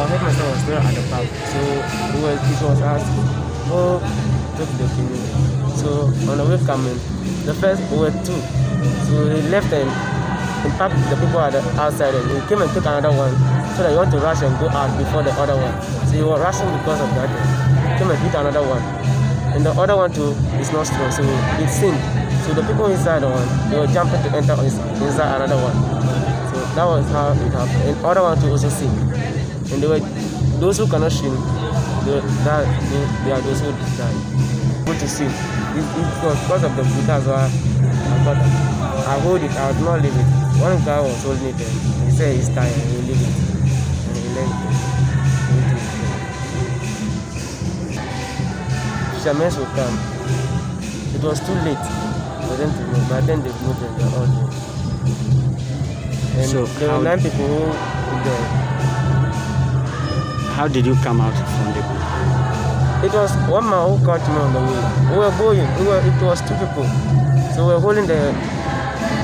our headmaster was still at the back. So we were, was asked, oh, take the canoe. So on the way coming, the first we were two. So he left and in fact the people at the outside and he came and took another one so that he want to rush and go out before the other one. So he was rushing because of that. He came and hit another one. And the other one too is not strong, so it sinked. So the people inside the one, they were jumping to enter inside another one. So that was how it happened. And other one too also sink. And they were those who cannot swim, they, that, they, they are those who die. Good to see. It, it was because of the that's why I it. I hold it, I would not leave it. One guy was holding it and he said he's tired and he leave it. And he let it. Fishermen will come. It was too late for them to move, but then they moved and they're all there. And So there were nine people who there. How did you come out from the boat? It was one man who caught me on the way. We were going. We were, it was two people. So we were holding the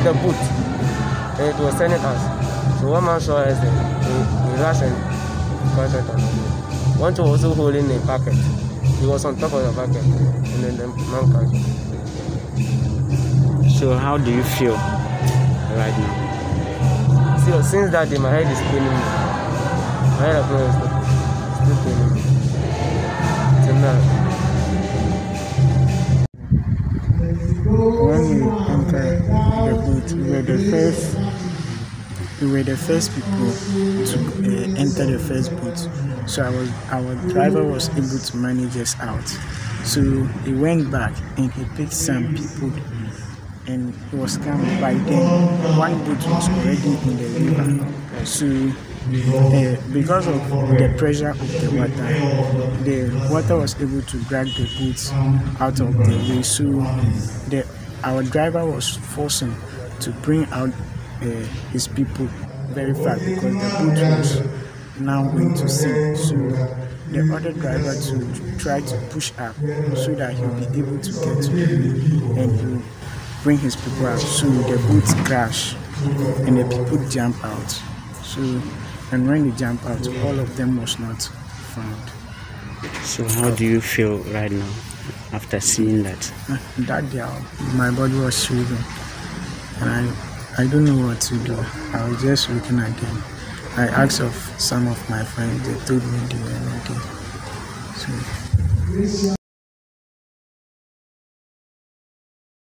the boot. And it was sending us. So one man saw us and he, he rushed and caught it on the way. One was also holding a bucket. He was on top of the bucket. And then the man caught it. So how do you feel right now? So since that day, my head is paining me. My head is we entered the boat, we were the first. We were the first people to uh, enter the first boat. So our our driver was able to manage us out. So he went back and he picked some people, and it was coming. By then, one boat was already in the river. So uh, because of the pressure of the water, the water was able to drag the boat out of the way. So the our driver was forcing to bring out uh, his people very fast because the boat was now going to sink. So the other driver to try to push up so that he'll be able to get to the and he'll bring his people out. So the boat crashed and the people jump out. So and when they jump out, all of them was not found. So how do you feel right now after seeing that? That day, my body was shivering, and I, I don't know what to do. I was just looking at them. I asked of some of my friends. They told me they were not. So